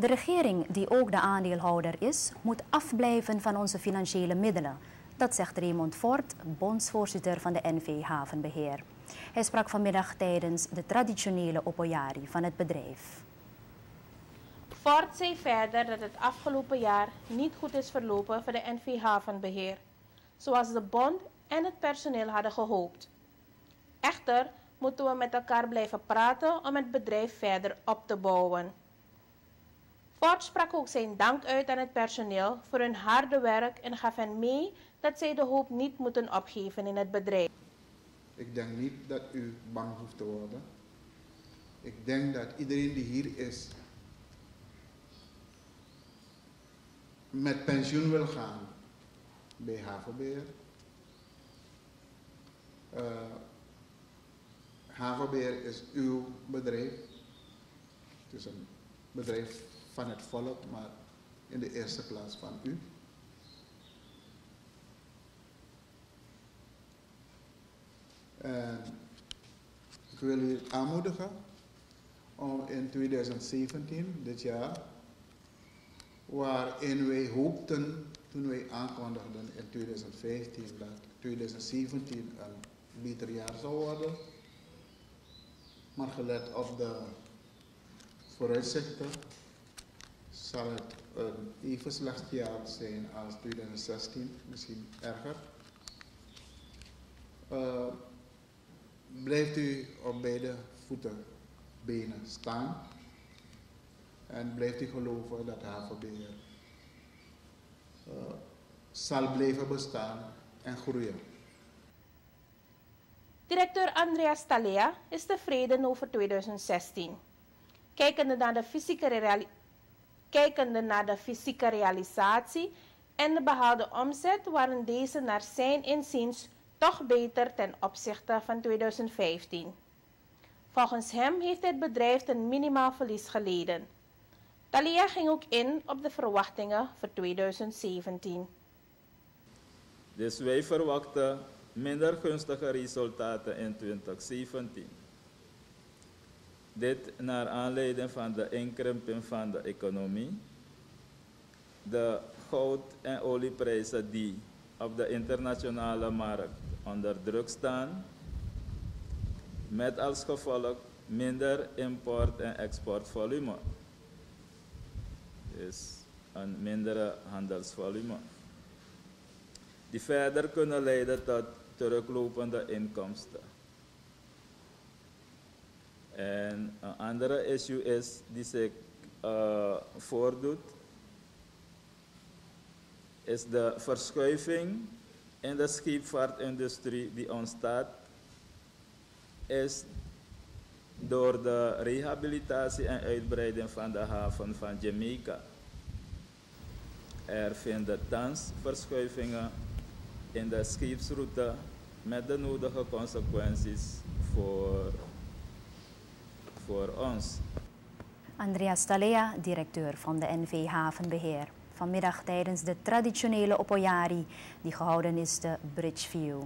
De regering, die ook de aandeelhouder is, moet afblijven van onze financiële middelen. Dat zegt Raymond Fort, bondsvoorzitter van de NV Havenbeheer. Hij sprak vanmiddag tijdens de traditionele opoyari van het bedrijf. Ford zei verder dat het afgelopen jaar niet goed is verlopen voor de NV Havenbeheer, zoals de bond en het personeel hadden gehoopt. Echter moeten we met elkaar blijven praten om het bedrijf verder op te bouwen. Ford sprak ook zijn dank uit aan het personeel voor hun harde werk en gaf hen mee dat zij de hoop niet moeten opgeven in het bedrijf. Ik denk niet dat u bang hoeft te worden. Ik denk dat iedereen die hier is met pensioen wil gaan bij Havenbeer. Uh, Havenbeer is uw bedrijf. Het is een bedrijf van het volk, maar in de eerste plaats van u. Ik wil u aanmoedigen om in 2017, dit jaar, waarin wij hoopten toen wij aankondigden in 2015 dat 2017 een beter jaar zou worden. Maar gelet op de vooruitzichten zal het een even slecht jaar zijn als 2016, misschien erger. Uh, blijft u op beide voeten, benen staan en blijft u geloven dat havenbeheer uh, zal blijven bestaan en groeien. Directeur Andreas Stalea is tevreden over 2016. Kijkende naar de fysieke, kijkende naar de fysieke realisatie en de behaalde omzet waren deze naar zijn inziens toch beter ten opzichte van 2015. Volgens hem heeft het bedrijf een minimaal verlies geleden. Thalia ging ook in op de verwachtingen voor 2017. Dus wij verwachten minder gunstige resultaten in 2017. Dit naar aanleiding van de inkrimping van de economie, de goud- en olieprijzen die op de internationale markt onder druk staan, met als gevolg minder import- en exportvolume. Dus een mindere handelsvolume. Die verder kunnen leiden tot teruglopende inkomsten. En een andere issue is die zich uh, voordoet, is de verschuiving in de scheepvaartindustrie die ontstaat, is door de rehabilitatie en uitbreiding van de haven van Jamaica. Er vinden thans verschuivingen in de scheepsroute met de nodige consequenties voor, voor ons. Andreas Stalea, directeur van de NV Havenbeheer. Vanmiddag tijdens de traditionele Opoyari die gehouden is de Bridgeview.